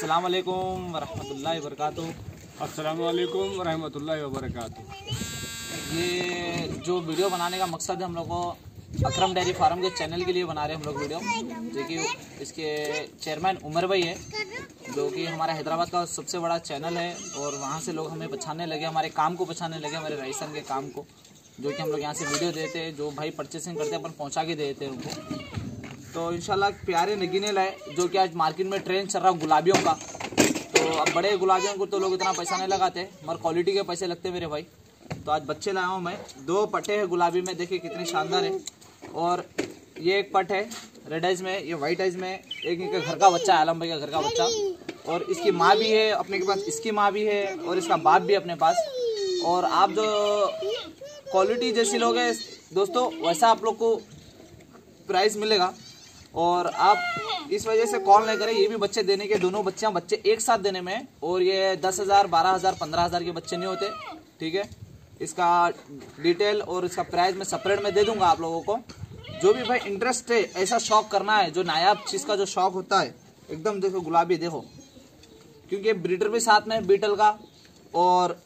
अस्सलाम वालेकुम वरहमतुल्लाहि वबरकातुहू अस्सलाम वालेकुम रहमतुल्लाहि वबरकातुह ये जो वीडियो बनाने का मकसद है हम लोग को अकरम डेयरी फार्म के चैनल के लिए बना रहे हैं हम लोग वीडियो। जो कि इसके चेयरमैन उमर भाई है जो कि हमारा हैदराबाद का सबसे बड़ा चैनल है और वहाँ से लोग हमें पछाने लगे हमारे काम को पछाने लगे हमारे रईसन के काम को जो कि हम लोग यहाँ से वीडियो देते हैं जो भाई परचेसिंग करते हैं अपन पहुँचा के देते हैं उनको। तो इंशाल्लाह प्यारे नगीने लाए, जो कि आज मार्केट में ट्रेंड चल रहा हूँ गुलाबियों का। तो अब बड़े गुलाबियों को तो लोग इतना पैसा नहीं लगाते, मगर क्वालिटी के पैसे लगते मेरे भाई। तो आज बच्चे लाया हूँ मैं। दो पट्टे हैं गुलाबी में, देखिए कितनी शानदार है। और ये एक पट है रेड आइज़ में, ये वाइट आइज़ में, एक इनके घर का बच्चा है आलम भाई का घर का बच्चा। और इसकी माँ भी है, अपने के पास इसकी माँ भी है, और इसका बाप भी अपने पास। और आप जो क्वालिटी जैसी लोगे दोस्तों, वैसा आप लोग को प्राइस मिलेगा। और आप इस वजह से कॉल नहीं करें, ये भी बच्चे देने के, दोनों बच्चे बच्चे एक साथ देने में और ये दस हज़ार, बारह हज़ार, पंद्रह हज़ार के बच्चे नहीं होते, ठीक है? इसका डिटेल और इसका प्राइस मैं सेपरेट में दे दूँगा आप लोगों को। जो भी भाई इंटरेस्ट है, ऐसा शौक करना है, जो नायाब चीज़ का जो शौक होता है, एकदम देखो गुलाबी, देखो। क्योंकि ब्रीडर भी साथ में बीटल का, और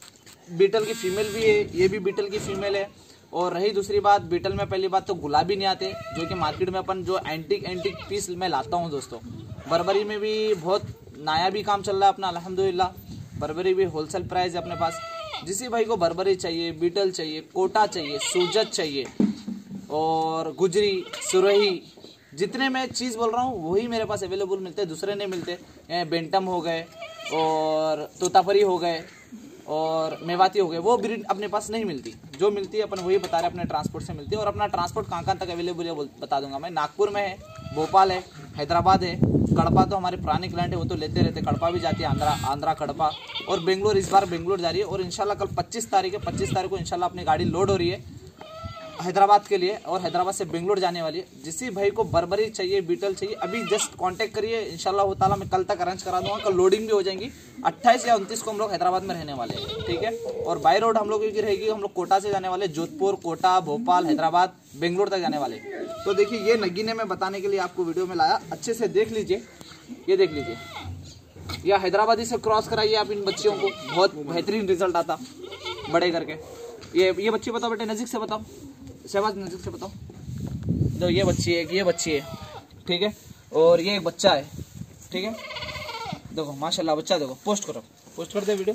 बीटल की फीमेल भी है, ये भी बीटल की फीमेल है। और रही दूसरी बात, बीटल में पहली बात तो गुलाबी नहीं आते, जो कि मार्केट में अपन जो एंटिक एंटिक पीस मैं लाता हूँ दोस्तों। बर्बरी में भी बहुत नया भी काम चल रहा है अपना, अल्हम्दुलिल्लाह। बर्बरी भी होलसेल प्राइस है अपने पास। जिसी भाई को बर्बरी चाहिए, बीटल चाहिए, कोटा चाहिए, सूजत चाहिए, और गुजरी, सुरही, जितने मैं चीज़ बोल रहा हूँ, वही मेरे पास अवेलेबल मिलते हैं दूसरे नहीं मिलते। बेंटम हो गए, और तोतापरी हो गए और मेवाती हो गए, वो ब्रीड अपने पास नहीं मिलती। जो मिलती है अपन वही बता रहे अपने ट्रांसपोर्ट से मिलती है। और अपना ट्रांसपोर्ट कहाँ कहाँ तक अवेलेबल है बता दूँगा मैं। नागपुर में है, भोपाल है, हैदराबाद है। कड़पा तो हमारे पुराने क्लाइंट है, वो तो लेते रहते कड़पा भी जाती है, आंध्रा आंध्रा, कड़पा। और बेंगलोर, इस बार बेंगलोर जा रही है। और इंशाल्लाह कल 25 तारीख है 25 तारीख को इनशाला अपनी गाड़ी लोड हो रही है। हैदराबाद के लिए और हैदराबाद से बेंगलोर जाने वाली है। जिसी भाई को बर्बरी चाहिए, बीटल चाहिए, अभी जस्ट कांटेक्ट करिए, इंशाल्लाह ताला मैं कल तक अरेंज करा दूँगा। कल लोडिंग भी हो जाएँगी। 28 या 29 को हम लोग हैदराबाद में रहने वाले हैं, ठीक है? और बाई रोड हम लोग की रहेगी, हम लोग कोटा से जाने वाले, जोधपुर, कोटा, भोपाल, हैदराबाद, बेंगलोर तक जाने वाले। तो देखिए, ये नगीने में बताने के लिए आपको वीडियो में लाया। अच्छे से देख लीजिए। ये देख लीजिए। या हैदराबादी से क्रॉस कराइए आप इन बच्चियों को। बहुत बेहतरीन रिज़ल्ट आता, बड़े करके। ये ये बच्ची बताओ बेटे नज़दीक से बताओ। शहबाज नज़र से बताओ। तो ये बच्ची है, ये बच्ची है, ठीक है? और ये एक बच्चा है, ठीक है? देखो, माशाल्लाह, बच्चा देखो पोस्ट करो पोस्ट कर दे वीडियो